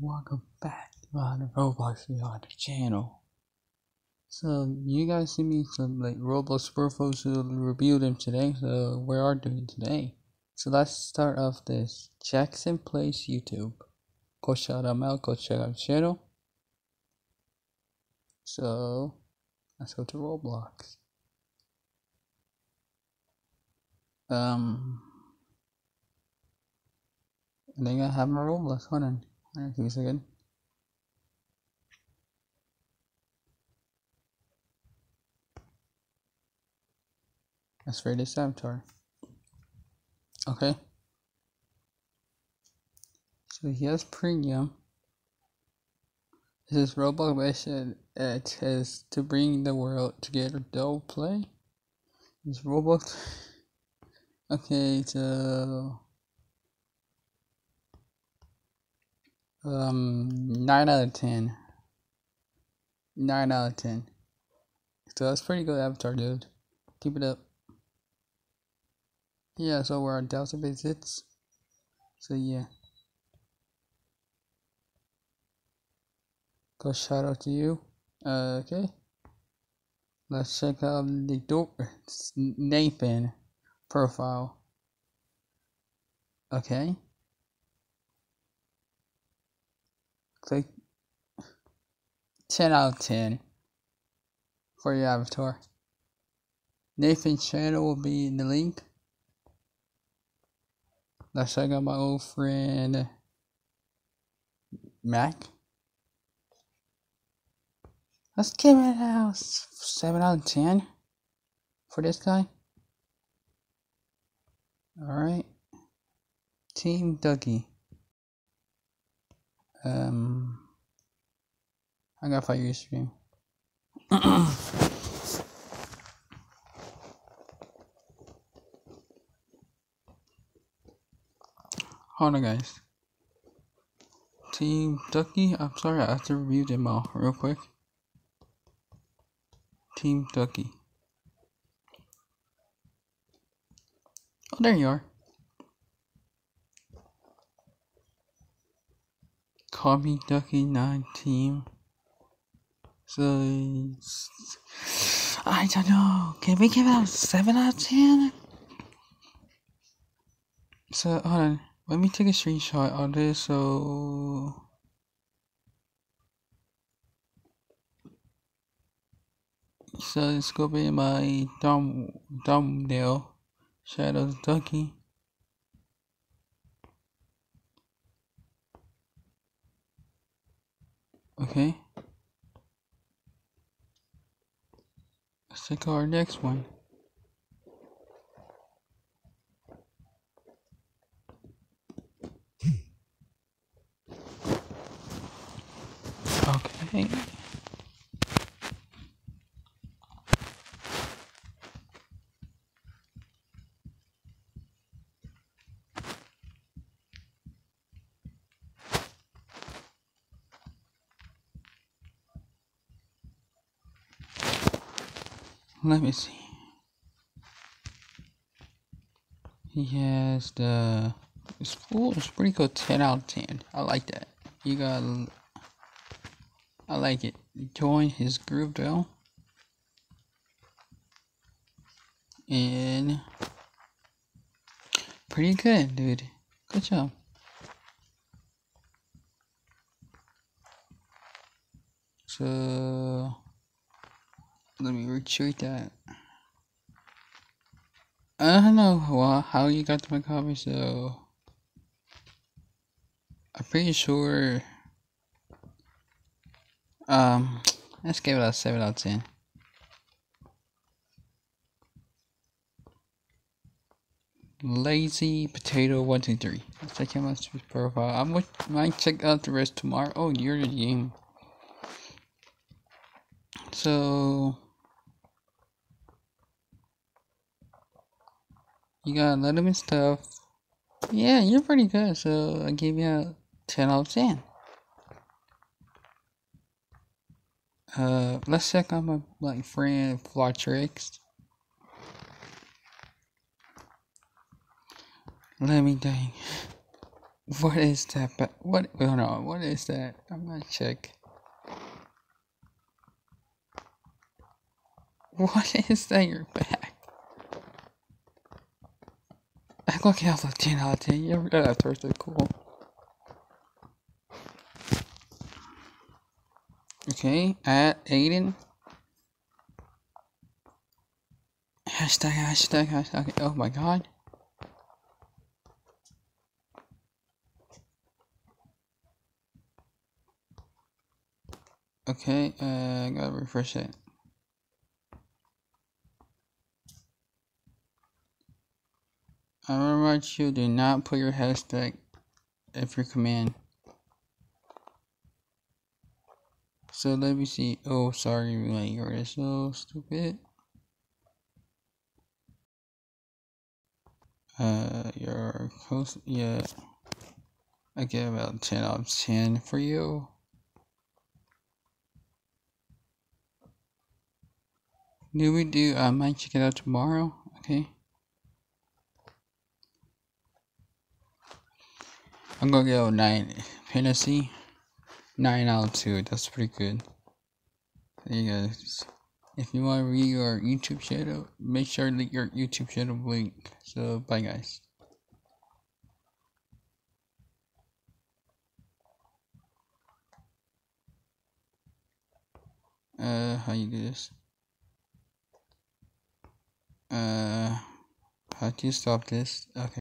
welcome back on the Roblox VR channel. So you guys see me some like Roblox profiles to review them today. So we are doing today. So let's start off this Jackson Plays YouTube. Go shout them out. Go check out the channel. So let's go to Roblox. Um. I think I have my Roblox. Hold on. Give me a second. Let's read this avatar. Okay. So he has premium. This is Roblox mission. It is to bring the world together. Don't play. This Roblox. Okay, so Um, nine out of ten. Nine out of ten. So that's pretty good avatar, dude. Keep it up. Yeah, so we're on thousand visits. So yeah. Go shout out to you. Uh, okay. Let's check out the door Nathan profile. Okay. Click 10 out of 10 for your avatar. Nathan's channel will be in the link. Let's check out my old friend Mac. Let's give it a 7 out of 10 for this guy. Alright. Team Dougie. Um, I gotta find your stream. Hold on, guys. Team Ducky, I'm sorry, I have to review them all real quick. Team Ducky. Oh, there you are. Copy Ducky 9 team. So, I don't know. Can we give a 7 out of 10? So, hold on. Let me take a screenshot of this. So, so it's gonna be my thumb thumbnail. Shadow Ducky. Okay. Let's take our next one. Okay. Let me see. He has the full it's pretty cool 10 out of 10. I like that. You got I like it. Join his group though. And pretty good, dude. Good job. So let me retweet that. I don't know how you got my copy, so I'm pretty sure. Um, let's give it a seven out of ten. Lazy potato one two three. Let's check out my profile. I might check out the rest tomorrow. Oh, you're the game. So You got a lot of stuff. Yeah, you're pretty good. So I give you a 10 out of 10. Uh, let's check out my like friend Flatrix. Let me think. What is that? Ba- what? Hold on. What is that? I'm gonna check. What is that? Your back? I look out like 10 out of 10. You ever got that Thursday? Cool. Okay, at Aiden. Hashtag, hashtag, hashtag. Oh my god. Okay, uh, I gotta refresh it. I remind you, do not put your hashtag if your command. So let me see. Oh, sorry, my you're so stupid. Uh, your host, yeah. I get about 10 out of 10 for you. Do we do? I might check it out tomorrow. Okay. I'm gonna go nine. Fantasy, nine out of two. That's pretty good. You guys. If you want to read your YouTube channel, make sure to your YouTube channel link. So bye guys. Uh, how you do this? Uh, how do you stop this? Okay.